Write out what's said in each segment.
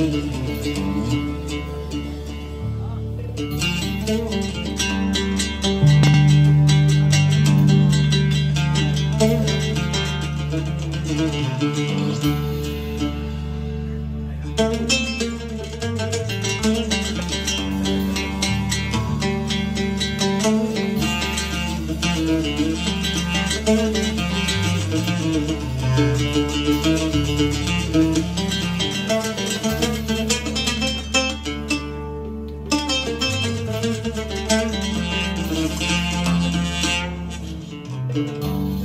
Thank Música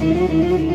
Thank